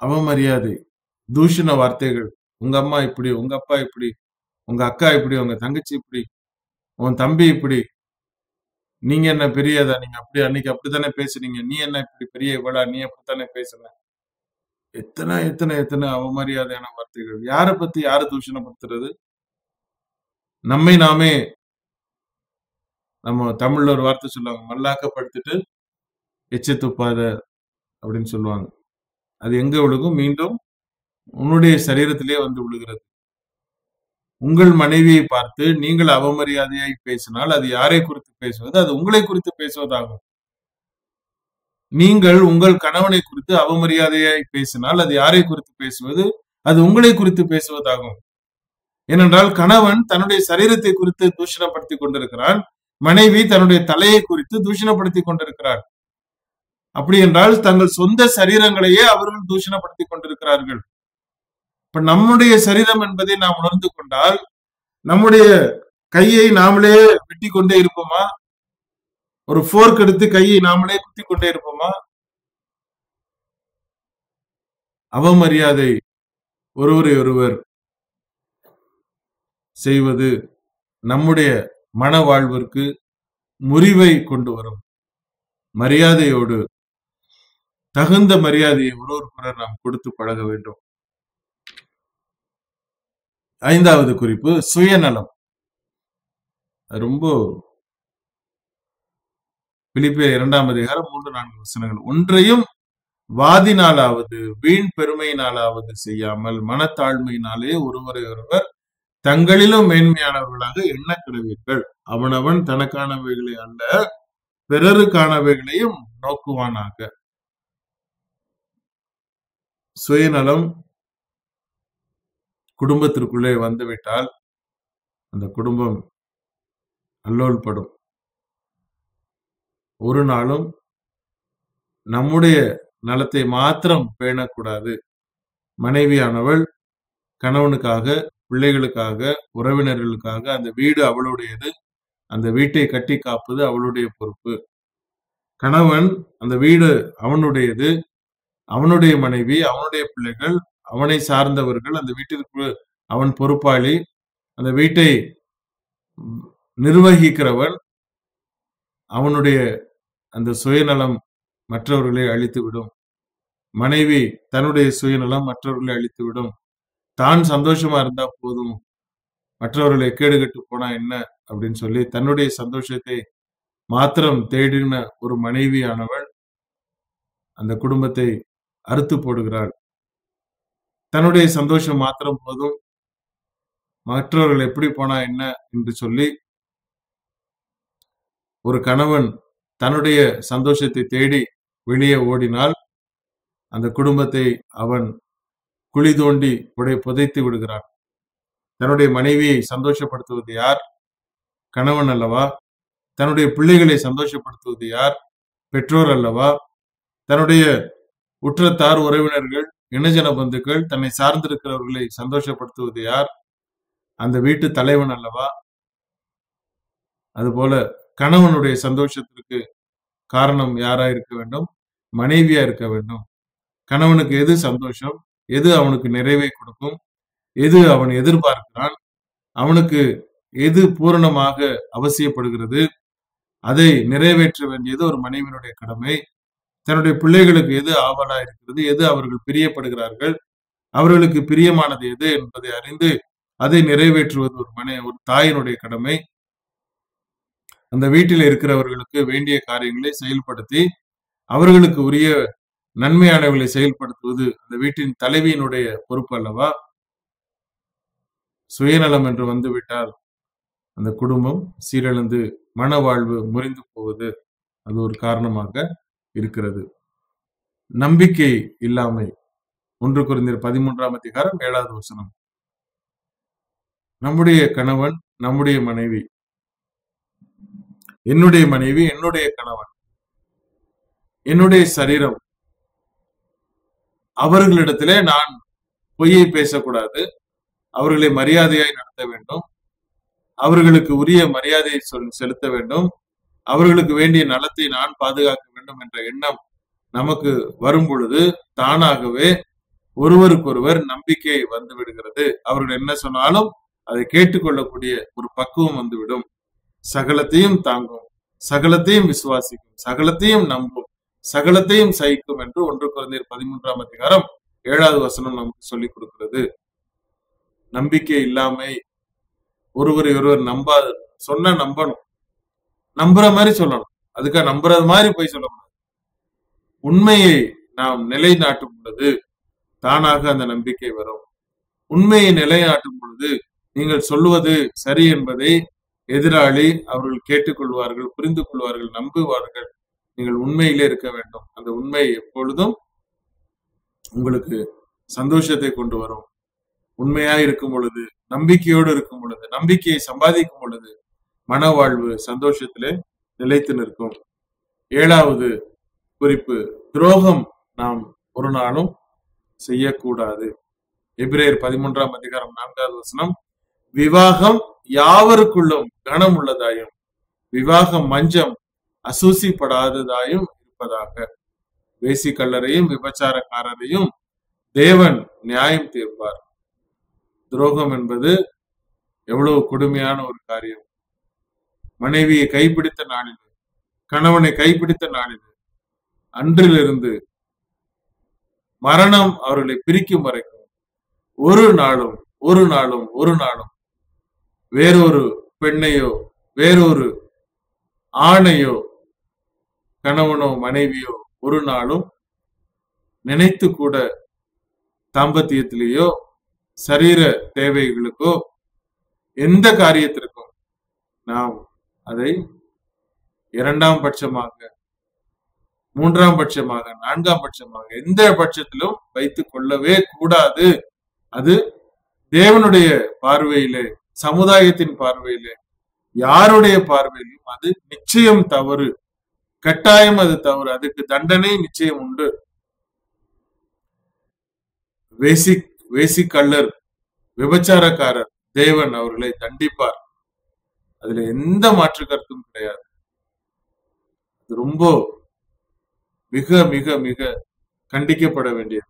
அவமரியாதை தூஷண வார்த்தைகள். உங்க அம்மா இப்படி உங்க அப்பா இப்படி உங்க அக்கா இப்படி உங்க தங்கச்சி இப்படி உன் தம்பி இப்படி. நீங்க என்ன பெரியதா? நீங்க அப்படி அன்னைக்கு அப்படித்தானே பேசுறீங்க நீ என்ன இப்படி பெரிய இவளா? நீ அப்படித்தானே பேசுன? எத்தனை எத்தனை எத்தனை அவமரியாதையான வார்த்தைகள். யாரை பத்தி யாரை தூஷணப்படுத்துறது? நம்மை நாமே நம்ம தமிழ்ல ஒரு வார்த்தை சொல்லுவாங்க மல்லாக்கப்படுத்திட்டு எச்ச துப்பாத அப்படின்னு சொல்லுவாங்க. அது எங்க விழுகும்? மீண்டும் உன்னுடைய சரீரத்திலே வந்து விழுகிறது. உங்கள் மனைவியை பார்த்து நீங்கள் அவமரியாதையாய் பேசினால் அது யாரை குறித்து பேசுவது? அது உங்களை குறித்து பேசுவதாகும். நீங்கள் உங்கள் கணவனை குறித்து அவமரியாதையாய் பேசினால் அது யாரை குறித்து பேசுவது? அது உங்களை குறித்து பேசுவதாகும். ஏனென்றால் கணவன் தன்னுடைய சரீரத்தை குறித்து தூஷணப்படுத்திக் கொண்டிருக்கிறான். மனைவி தன்னுடைய தலையை குறித்து தூஷணப்படுத்தி கொண்டிருக்கிறார். அப்படி என்றால் தங்கள் சொந்த சரீரங்களையே அவர்கள் தூஷணப்படுத்தி கொண்டிருக்கிறார்கள். இப்ப நம்முடைய சரீரம் என்பதை நாம் உணர்ந்து கொண்டால் நம்முடைய கையை நாமளே வெட்டி கொண்டே இருப்போமா? ஒரு போர்க் எடுத்து கையை நாமளே குத்தி கொண்டே இருப்போமா? அவமரியாதை ஒருவரை ஒருவர் செய்வது நம்முடைய மன வாழ்விற்கு முறிவை கொண்டு வரும். மரியாதையோடு தகுந்த மரியாதையை ஒருவருக்கொருவர் நாம் கொடுத்து பழக வேண்டும். ஐந்தாவது குறிப்பு சுயநலம். ரொம்ப பிலிப்பிய இரண்டாம் அதிகாரம் மூன்று நான்கு வசனங்கள். ஒன்றையும் வாதினாலாவது வீண் பெருமையினாலாவது செய்யாமல் மனத்தாழ்மையினாலே ஒருவரை ஒருவர் தங்களிலும் மேன்மையானவர்களாக எண்ண கிடவீர்கள் அவனவன் தனக்கானவைகளை அல்ல பிறருக்கானவைகளையும் நோக்குவானாக. சுயநலம் குடும்பத்திற்குள்ளே வந்துவிட்டால் அந்த குடும்பம் அல்லோல்படும். ஒரு நாளும் நம்முடைய நலத்தை மாத்திரம் பேணக்கூடாது. மனைவியானவள் கணவனுக்காக பிள்ளைகளுக்காக உறவினர்களுக்காக அந்த வீடு அவளுடையது. அந்த வீட்டை கட்டி காப்பது அவளுடைய பொறுப்பு. கணவன் அந்த வீடு அவனுடையது. அவனுடைய மனைவி அவனுடைய பிள்ளைகள் அவனை சார்ந்தவர்கள் அந்த வீட்டிற்கு அவன் பொறுப்பாளி. அந்த வீட்டை நிர்வகிக்கிறவன் அவனுடைய அந்த சுயநலம் மற்றவர்களை அழித்துவிடும். மனைவி தன்னுடைய சுயநலம் மற்றவர்களை அழித்துவிடும். தான் சந்தோஷமா இருந்தா போதும். மற்றவர்களை கேடுகட்டு போனா என்ன? அப்படின்னு சொல்லி தன்னுடைய சந்தோஷத்தை மாத்திரம் தேடின ஒரு மனைவியானவள் அந்த குடும்பத்தை அறுத்து போடுகிறாள். தன்னுடைய சந்தோஷம் மாத்திரம் போதும். மற்றவர்கள் எப்படி போனா என்ன? என்று சொல்லி ஒரு கணவன் தன்னுடைய சந்தோஷத்தை தேடி வெளியே ஓடினால் அந்த குடும்பத்தை அவன் குழி தோண்டி புடை புதைத்து விடுகிறார். தன்னுடைய மனைவியை சந்தோஷப்படுத்துவது யார்? கணவன் அல்லவா? தன்னுடைய பிள்ளைகளை சந்தோஷப்படுத்துவது யார்? பெற்றோர் அல்லவா? தன்னுடைய உற்றத்தார் உறவினர்கள் இனஜன பந்துக்கள் தன்னை சார்ந்திருக்கிறவர்களை சந்தோஷப்படுத்துவது யார்? அந்த வீட்டு தலைவன் அல்லவா? அதுபோல கணவனுடைய சந்தோஷத்திற்கு காரணம் யாரா இருக்க வேண்டும்? மனைவியா இருக்க வேண்டும். கணவனுக்கு எது சந்தோஷம்? எது அவனுக்கு நிறைவை கொடுக்கும்? எது அவன் எதிர்பார்க்கிறான்? அவனுக்கு எது பூரணமாக அவசியப்படுகிறது? அதை நிறைவேற்ற வேண்டியது ஒரு மனைவியினுடைய கடமை. தன்னுடைய பிள்ளைகளுக்கு எது ஆவலா இருக்கிறது? எது அவர்கள் பிரியப்படுகிறார்கள்? அவர்களுக்கு பிரியமானது எது என்பதை அறிந்து அதை நிறைவேற்றுவது ஒரு மனை ஒரு தாயினுடைய கடமை. அந்த வீட்டில் இருக்கிறவர்களுக்கு வேண்டிய காரியங்களை செயல்படுத்தி அவர்களுக்கு உரிய நன்மையானவர்களை செயல்படுத்துவது அந்த வீட்டின் தலைவியினுடைய பொறுப்பு அல்லவா? சுயநலம் என்று வந்துவிட்டால் அந்த குடும்பம் சீரழிந்து மன வாழ்வு முறிந்து போவது அது ஒரு காரணமாக இருக்கிறது. நம்பிக்கை இல்லாமை. ஒன்று குறைந்தர் பதிமூன்றாம் அதிகாரம் ஏழாவது வசனம். நம்முடைய கணவன் நம்முடைய மனைவி. என்னுடைய மனைவி என்னுடைய கணவன். என்னுடைய சரீரம் அவர்களிடத்திலே நான் பொய்யை பேசக்கூடாது. அவர்களை மரியாதையாய் நடத்த வேண்டும். அவர்களுக்கு உரிய மரியாதையை சொல் செலுத்த வேண்டும். அவர்களுக்கு வேண்டிய நலத்தை நான் பாதுகாக்க வேண்டும் என்ற எண்ணம் நமக்கு வரும் பொழுது தானாகவே ஒருவருக்கொருவர் நம்பிக்கை வந்து விடுகிறது. அவர்கள் என்ன சொன்னாலும் அதை கேட்டுக்கொள்ளக்கூடிய ஒரு பக்குவம் வந்துவிடும் சகலத்தையும் தாங்கும். சகலத்தையும் விசுவாசிக்கும். சகலத்தையும் நம்பும். சகலத்தையும் சகிக்கும் என்று ஒன்று குழந்தையர் பதிமூன்றாம் அதிகாரம் ஏழாவது வசனம் நமக்கு சொல்லிக் கொடுக்கிறது. நம்பிக்கை இல்லாமை ஒருவரை ஒருவர் நம்பாது சொன்ன நம்பணும். நம்புற மாதிரி சொல்லணும். அதுக்காக நம்புறது மாதிரி போய் சொல்லக்கூடாது உண்மையை நாம் நிலைநாட்டும் பொழுது தானாக அந்த நம்பிக்கை வரும். உண்மையை நிலைநாட்டும் பொழுது நீங்கள் சொல்லுவது சரி என்பதை எதிராளி அவர்கள் கேட்டுக்கொள்வார்கள் புரிந்து கொள்வார்கள் நம்புவார்கள். நீங்கள் உண்மையிலே இருக்க வேண்டும். அந்த உண்மை எப்பொழுதும் உங்களுக்கு சந்தோஷத்தை கொண்டு வரும். உண்மையா இருக்கும் பொழுது நம்பிக்கையோடு இருக்கும் பொழுது நம்பிக்கையை சம்பாதிக்கும் பொழுது மனவாழ்வு சந்தோஷத்திலே நிலைத்து நிற்கும். ஏழாவது குறிப்பு துரோகம் நாம் ஒரு நாளும் செய்யக்கூடாது. எபிரேயர் பதிமூன்றாம் அதிகாரம் நான்காவது வசனம் விவாகம் யாவருக்குள்ளும் கனம் உள்ளதாயும் விவாகம் மஞ்சம் அசூசிப்படாததாயும் இருப்பதாக. வேசிக்கல்லரையும் விபச்சாரக்காரரையும் தேவன் நியாயம் தீர்ப்பார். துரோகம் என்பது எவ்வளவு கொடுமையான ஒரு காரியம். மனைவியை கைப்பிடித்த நாளிலே கணவனை கைப்பிடித்த நாளிலே அன்றிலிருந்து மரணம் அவர்களை பிரிக்கும் வரைக்கும் ஒரு நாளும் ஒரு நாளும் ஒரு நாளும் வேறொரு பெண்ணையோ வேறொரு ஆணையோ கணவனோ மனைவியோ ஒரு நாளும் நினைத்து கூட தாம்பத்தியத்திலேயோ சரீர தேவைகளுக்கோ எந்த காரியத்திற்கும் நாம் அதை இரண்டாம் பட்சமாக மூன்றாம் பட்சமாக நான்காம் பட்சமாக எந்த பட்சத்திலும் வைத்துக் கொள்ளவே கூடாது. அது தேவனுடைய பார்வையிலே சமுதாயத்தின் பார்வையிலே யாருடைய பார்வையிலும் அது நிச்சயம் தவறு. கட்டாயம் அது தவறு. அதுக்கு தண்டனை நிச்சயம் உண்டு. வேசிக் வேசிக்கல்லர் விபச்சாரக்காரர் தேவன் அவர்களை தண்டிப்பார். அதுல எந்த மாற்று கருத்தும் கிடையாது. அது ரொம்ப மிக மிக மிக கண்டிக்கப்பட வேண்டியது.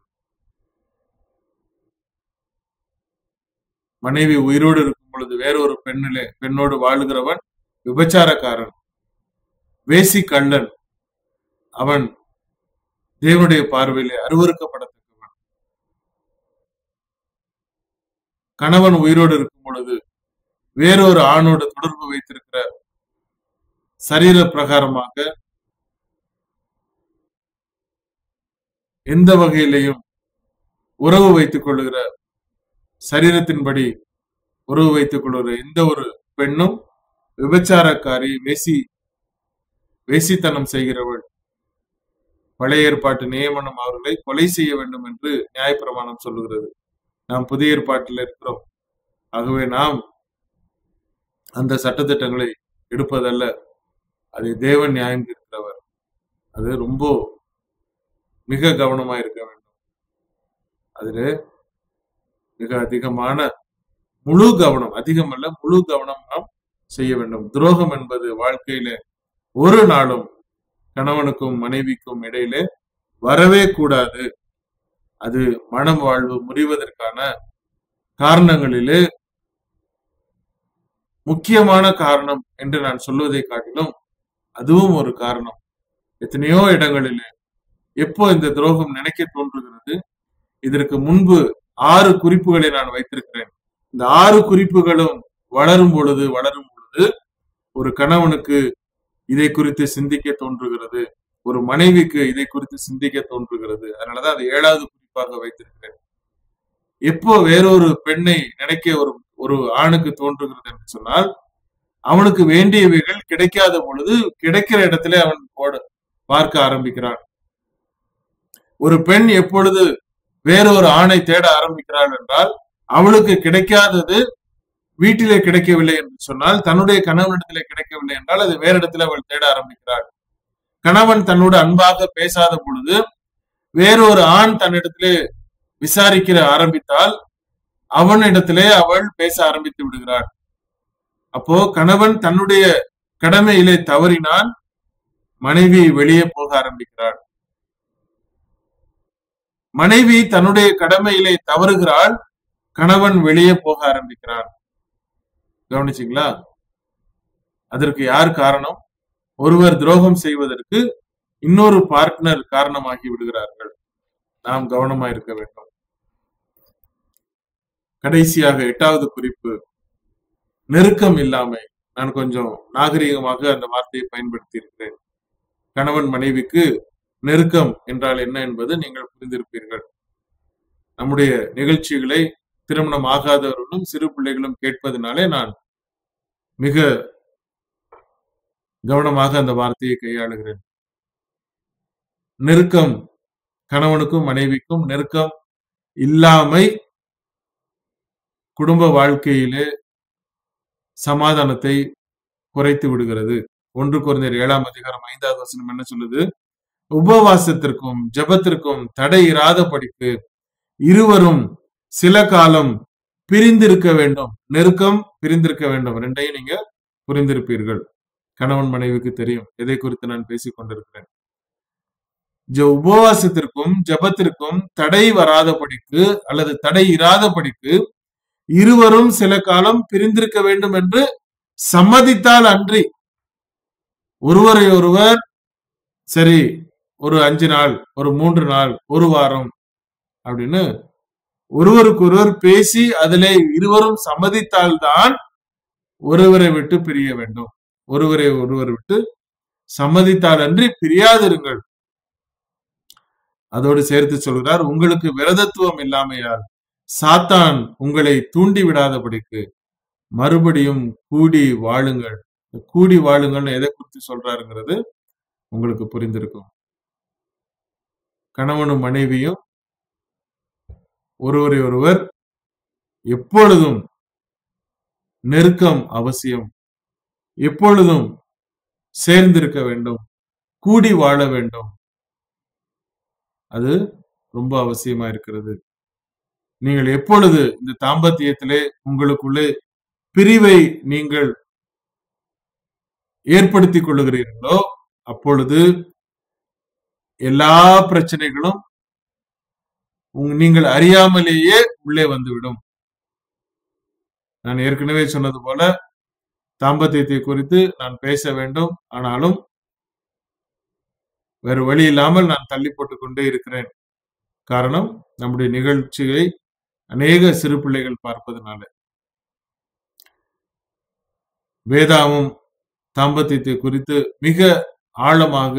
மனைவி உயிரோடு இருக்கும் பொழுது வேறொரு பெண்ணிலே பெண்ணோடு வாழுகிறவன் விபச்சாரக்காரன். வேசி கள்ளன் அவன் தேவனுடைய பார்வையிலே அருவறுக்கப்படத்தக்கவன் கணவன் உயிரோடு இருக்கும் பொழுது வேறொரு ஆணோடு தொடர்பு வைத்திருக்கிற சரீர பிரகாரமாக எந்த வகையிலையும் உறவு வைத்துக் கொள்ளுகிற சரீரத்தின்படி உறவு வைத்துக் கொள்கிற எந்த ஒரு பெண்ணும் விபச்சாரக்காரி வேசி வேசித்தனம் செய்கிறவள். பழைய ஏற்பாட்டு நியமனம் அவர்களை கொலை செய்ய வேண்டும் என்று நியாயப்பிரமாணம் சொல்லுகிறது. நாம் புதிய ஏற்பாட்டில் இருக்கிறோம். ஆகவே நாம் அந்த சட்டத்திட்டங்களை எடுப்பதல்ல. அதை தேவன் நியாயம் இருக்கிறவர் அது ரொம்ப மிக கவனமா இருக்க வேண்டும். அதுல மிக அதிகமான முழு கவனம் அதிகமல்ல முழு கவனம் நாம் செய்ய வேண்டும். துரோகம் என்பது வாழ்க்கையில ஒரு நாளும் கணவனுக்கும் மனைவிக்கும் இடையிலே வரவே கூடாது. அது மனம் வாழ்வு முறிவதற்கான காரணங்களிலே முக்கியமான காரணம் என்று நான் சொல்வதை காட்டிலும் அதுவும் ஒரு காரணம். எத்தனையோ இடங்களிலே எப்போ இந்த துரோகம் நினைக்க தோன்றுகிறது இதற்கு முன்பு ஆறு குறிப்புகளை நான் வைத்திருக்கிறேன். இந்த ஆறு குறிப்புகளும் வளரும் பொழுது வளரும் பொழுது ஒரு கணவனுக்கு இதை குறித்து சிந்திக்க தோன்றுகிறது. ஒரு மனைவிக்கு இதை குறித்து சிந்திக்க தோன்றுகிறது. அதனாலதான் அது ஏழாவது குறிப்பாக வைத்திருக்கிறேன். எப்போ வேறொரு பெண்ணை நினைக்க ஒரு ஒரு ஆணுக்கு தோன்றுகிறது என்று சொன்னால் அவனுக்கு வேண்டியவைகள் கிடைக்காத பொழுது கிடைக்கிற இடத்துல அவன் போட பார்க்க ஆரம்பிக்கிறான். ஒரு பெண் எப்பொழுது வேறொரு ஆணை தேட ஆரம்பிக்கிறாள் என்றால் அவளுக்கு கிடைக்காதது வீட்டிலே கிடைக்கவில்லை என்று சொன்னால் தன்னுடைய கணவனிடத்திலே கிடைக்கவில்லை என்றால் அது வேற இடத்துல அவள் தேட ஆரம்பிக்கிறாள். கணவன் தன்னோடு அன்பாக பேசாத பொழுது வேறொரு ஆண் தன்னிடத்திலே விசாரிக்கிற ஆரம்பித்தால் அவனிடத்திலே அவள் பேச ஆரம்பித்து விடுகிறாள். அப்போ கணவன் தன்னுடைய கடமையிலே தவறினால் மனைவி வெளியே போக ஆரம்பிக்கிறாள். மனைவி தன்னுடைய கடமையிலே தவறுகிறாள் கணவன் வெளியே போக ஆரம்பிக்கிறான் கவனிச்சிங்களா? அதற்கு யார் காரணம்? ஒருவர் துரோகம் செய்வதற்கு இன்னொரு பார்ட்னர் காரணமாகி விடுகிறார்கள். நாம் கவனமா இருக்க வேண்டும். கடைசியாக எட்டாவது குறிப்பு. நெருக்கம் இல்லாமை. நான் கொஞ்சம் நாகரிகமாக அந்த வார்த்தையை பயன்படுத்தி இருக்கிறேன் கணவன் மனைவிக்கு நெருக்கம் என்றால் என்ன என்பது நீங்கள் புரிந்திருப்பீர்கள். நம்முடைய நிகழ்ச்சிகளை திருமணம் ஆகாதவர்களும் சிறு பிள்ளைகளும் கேட்பதனாலே நான் மிக கவனமாக அந்த வார்த்தையை கையாளுகிறேன். நெருக்கம் கணவனுக்கும் மனைவிக்கும் நெருக்கம் இல்லாமை குடும்ப வாழ்க்கையிலே சமாதானத்தை குறைத்து விடுகிறது. ஒன்று குறைந்தர் ஏழாம் அதிகாரம் ஐந்தாவது வசனம் என்ன சொல்லுது? உபவாசத்திற்கும் ஜபத்திற்கும் தடை இராத படிக்கு இருவரும் சில காலம் பிரிந்திருக்க வேண்டும். நெருக்கம் பிரிந்திருக்க வேண்டும். ரெண்டையும் நீங்க புரிந்திருப்பீர்கள். கணவன் மனைவிக்கு தெரியும். எதை குறித்து நான் பேசிக் கொண்டிருக்கிறேன். உபவாசத்திற்கும் ஜபத்திற்கும் தடை வராதபடிக்கு அல்லது தடை இராதபடிக்கு இருவரும் சில காலம் பிரிந்திருக்க வேண்டும் என்று சம்மதித்தால் அன்றி ஒருவரை ஒருவர் சரி ஒரு அஞ்சு நாள் ஒரு மூன்று நாள் ஒரு வாரம் அப்படின்னு ஒருவருக்கொருவர் பேசி அதிலே இருவரும் சம்மதித்தால்தான் ஒருவரை விட்டு பிரிய வேண்டும். ஒருவரை ஒருவர் விட்டு சம்மதித்தால் அன்றி பிரியாதிருங்கள். அதோடு சேர்த்து சொல்கிறார் உங்களுக்கு விரதத்துவம் இல்லாமையால் சாத்தான் உங்களை தூண்டி விடாதபடிக்கு மறுபடியும் கூடி வாழுங்கள். கூடி வாழுங்கள்னு எதை குறித்து சொல்றாருங்கிறது உங்களுக்கு புரிந்திருக்கும். கணவனும் மனைவியும் ஒருவரை ஒருவர் எப்பொழுதும் நெருக்கம் அவசியம். எப்பொழுதும் சேர்ந்திருக்க வேண்டும். கூடி வாழ வேண்டும். அது ரொம்ப அவசியமா இருக்கிறது. நீங்கள் எப்பொழுது இந்த தாம்பத்தியத்திலே உங்களுக்குள்ளே பிரிவை நீங்கள் ஏற்படுத்திக் கொள்ளுகிறீர்களோ அப்பொழுது எல்லா பிரச்சனைகளும் நீங்கள் அறியாமலேயே உள்ளே வந்துவிடும். நான் ஏற்கனவே சொன்னது போல தாம்பத்தியத்தை குறித்து நான் பேச வேண்டும். ஆனாலும் வேறு வழி இல்லாமல் நான் தள்ளி போட்டுக் கொண்டே இருக்கிறேன். காரணம் நம்முடைய நிகழ்ச்சியை அநேக சிறு பிள்ளைகள் பார்ப்பதனால. வேதாவும் தாம்பத்தியத்தை குறித்து மிக ஆழமாக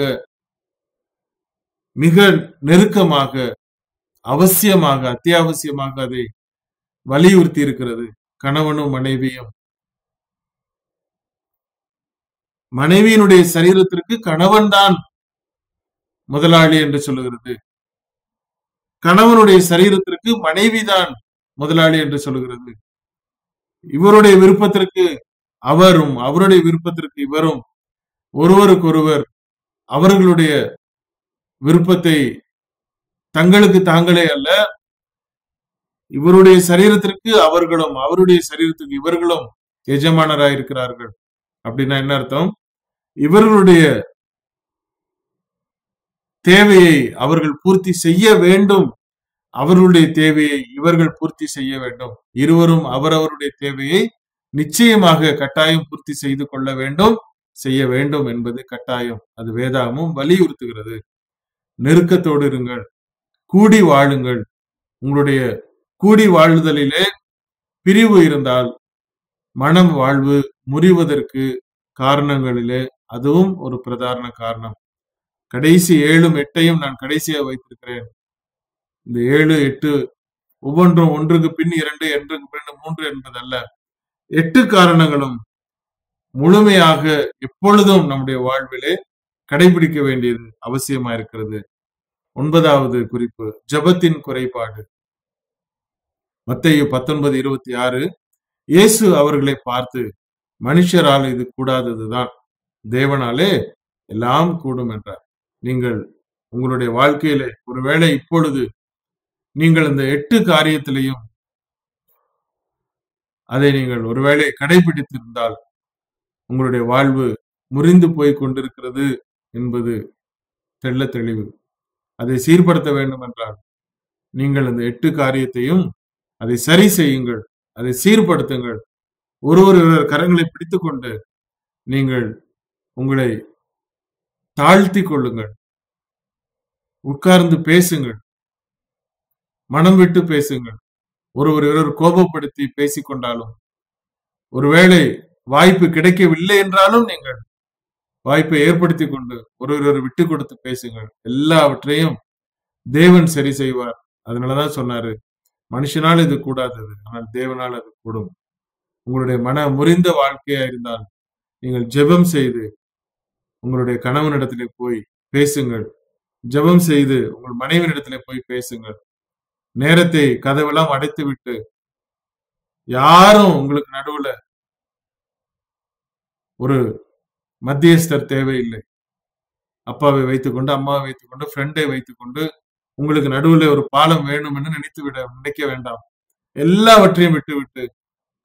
மிக நெருக்கமாக அவசியமாக அத்தியாவசியமாக அதை வலியுறுத்தி இருக்கிறது கணவனும் மனைவியும். மனைவியினுடைய சரீரத்திற்கு கணவன் தான் முதலாளி என்று சொல்லுகிறது. கணவனுடைய சரீரத்திற்கு மனைவிதான் முதலாளி என்று சொல்லுகிறது. இவருடைய விருப்பத்திற்கு அவரும் அவருடைய விருப்பத்திற்கு இவரும் ஒருவருக்கொருவர் அவர்களுடைய விருப்பத்தை தங்களுக்கு தாங்களே அல்ல. இவருடைய சரீரத்திற்கு அவர்களும் அவருடைய சரீரத்துக்கு இவர்களும் எஜமானராய் இருக்கிறார்கள் அப்படின்னா என்ன அர்த்தம்? இவர்களுடைய தேவையை அவர்கள் பூர்த்தி செய்ய வேண்டும். அவர்களுடைய தேவையை இவர்கள் பூர்த்தி செய்ய வேண்டும். இருவரும் அவரவருடைய தேவையை நிச்சயமாக கட்டாயம் பூர்த்தி செய்து கொள்ள வேண்டும். செய்ய வேண்டும் என்பது கட்டாயம். அது வேதாகமும் வலியுறுத்துகிறது. நெருக்கத்தோடு இருங்கள். கூடி வாழுங்கள். உங்களுடைய கூடி வாழுதலிலே பிரிவு இருந்தால் மனம் வாழ்வு முறிவதற்கு காரணங்களிலே அதுவும் ஒரு பிரதான காரணம். கடைசி ஏழும் எட்டையும் நான் கடைசியா வைத்திருக்கிறேன். இந்த ஏழு எட்டு ஒவ்வொன்றும் ஒன்றுக்கு பின் இரண்டு என்றுக்கு பின் மூன்று என்பதல்ல. எட்டு காரணங்களும் முழுமையாக எப்பொழுதும் நம்முடைய வாழ்விலே கடைபிடிக்க வேண்டியது அவசியமா இருக்கிறது. ஒன்பதாவது குறிப்பு ஜபத்தின் குறைபாடு. மத்தையு பத்தொன்பது இருபத்தி ஆறு இயேசு அவர்களை பார்த்து மனுஷரால் இது கூடாததுதான். தேவனாலே எல்லாம் கூடும் என்றார். நீங்கள் உங்களுடைய வாழ்க்கையிலே ஒருவேளை இப்பொழுது நீங்கள் இந்த எட்டு காரியத்திலையும் அதை நீங்கள் ஒருவேளை கடைபிடித்திருந்தால் உங்களுடைய வாழ்வு முறிந்து போய் கொண்டிருக்கிறது என்பது தெள்ள தெளிவு. அதை சீர்படுத்த வேண்டும் என்றார் நீங்கள் அந்த எட்டு காரியத்தையும் அதை சரி செய்யுங்கள் அதை சீர்படுத்துங்கள். ஒருவர் கரங்களை பிடித்துக்கொண்டு நீங்கள் உங்களை தாழ்த்தி கொள்ளுங்கள் உட்கார்ந்து பேசுங்கள். மனம் விட்டு பேசுங்கள். ஒருவர் ஒருவர் கோபப்படுத்தி பேசிக்கொண்டாலும் ஒருவேளை வாய்ப்பு கிடைக்கவில்லை என்றாலும் நீங்கள் வாய்ப்பை ஏற்படுத்தி கொண்டு ஒருவர் விட்டு கொடுத்து பேசுங்கள். எல்லாவற்றையும் தேவன் சரி செய்வார். அதனாலதான் சொன்னாரு மனுஷனால் இது கூடாதது ஆனால் தேவனால் அது கூடும். உங்களுடைய மன முறிந்த வாழ்க்கையா இருந்தால் நீங்கள் ஜெபம் செய்து உங்களுடைய கணவனிடத்திலே போய் பேசுங்கள். ஜெபம் செய்து உங்கள் மனைவியிடத்திலே போய் பேசுங்கள். நேரத்தை கதவெல்லாம் அடைத்து விட்டு யாரும் உங்களுக்கு நடுவுல ஒரு மத்தியஸ்தர் தேவையில்லை. அப்பாவை வைத்துக்கொண்டு அம்மாவை வைத்துக்கொண்டு ஃப்ரெண்டை வைத்துக்கொண்டு உங்களுக்கு நடுவில் ஒரு பாலம் வேணும் என்று நினைத்து விட நினைக்க வேண்டாம். எல்லாவற்றையும் விட்டுவிட்டு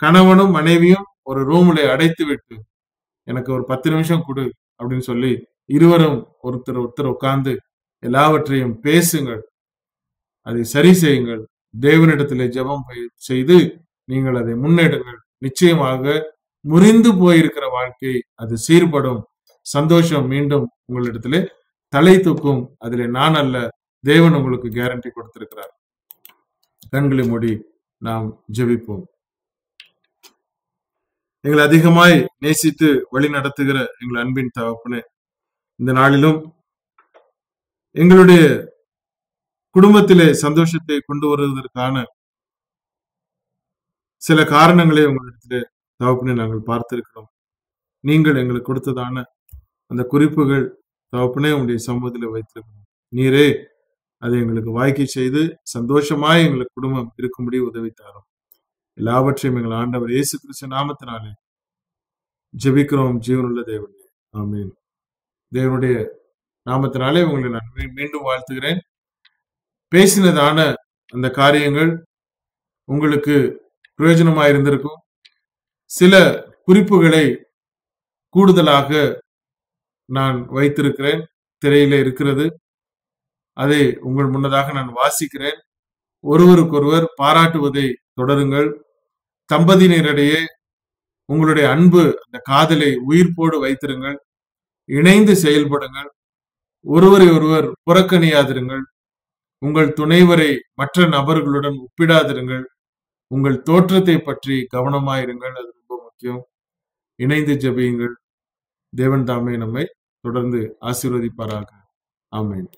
கணவனும் மனைவியும் ஒரு ரூமுல அடைத்து விட்டு எனக்கு ஒரு பத்து நிமிஷம் கொடு அப்படின்னு சொல்லி இருவரும் ஒருத்தர் ஒருத்தர் உட்கார்ந்து எல்லாவற்றையும் பேசுங்கள். அதை சரி செய்யுங்கள். தேவனிடத்திலே ஜெபம் செய்து நீங்கள் அதை முன்னேடுங்கள். நிச்சயமாக முறிந்து போயிருக்கிற வாழ்க்கை அது சீர்படும். சந்தோஷம் மீண்டும் உங்களிடத்திலே தலை தூக்கும். அதிலே நான் அல்ல தேவன் உங்களுக்கு கேரண்டி கொடுத்திருக்கிறார். கண்களை மூடி நாம் ஜெபிப்போம். எங்களை அதிகமாய் நேசித்து வழி நடத்துகிற எங்கள் அன்பின் தகப்பனே இந்த நாளிலும் எங்களுடைய குடும்பத்திலே சந்தோஷத்தை கொண்டு வருவதற்கான சில காரணங்களை உங்களிடத்திலே தவப்பினை நாங்கள் பார்த்திருக்கிறோம். நீங்கள் எங்களுக்கு கொடுத்ததான அந்த குறிப்புகள் தகப்பனே உங்களுடைய சமூகத்தில் வைத்திருக்கிறோம். நீரே அதை எங்களுக்கு வாய்க்கை செய்து சந்தோஷமாய் எங்களுக்கு குடும்பம் இருக்கும்படி உதவி தாரும். எல்லாவற்றையும் எங்கள் ஆண்டவர் இயேசு கிறிஸ்து நாமத்தினாலே ஜெபிக்கிறோம் ஜீவனுள்ள தேவனே. ஆமீன். தேவனுடைய நாமத்தினாலே உங்களை நான் மீண்டும் வாழ்த்துகிறேன். பேசினதான அந்த காரியங்கள் உங்களுக்கு பிரயோஜனமா இருந்திருக்கும் சில குறிப்புகளை கூடுதலாக நான் வைத்திருக்கிறேன். திரையில இருக்கிறது. அதை உங்கள் முன்னதாக நான் வாசிக்கிறேன். ஒருவருக்கொருவர் பாராட்டுவதை தொடருங்கள். தம்பதியினரிடையே உங்களுடைய அன்பு அந்த காதலை உயிர்ப்போடு வைத்திருங்கள். இணைந்து செயல்படுங்கள். ஒருவரை ஒருவர் புறக்கணியாதிருங்கள். உங்கள் துணைவரை மற்ற நபர்களுடன் ஒப்பிடாதிருங்கள். உங்கள் தோற்றத்தை பற்றி கவனமாயிருங்கள். அது ரொம்ப முக்கியம். இணைந்து ஜெபியுங்கள். தேவன் தாமே நம்மை தொடர்ந்து ஆசீர்வதிப்பாராக. ஆமேன்.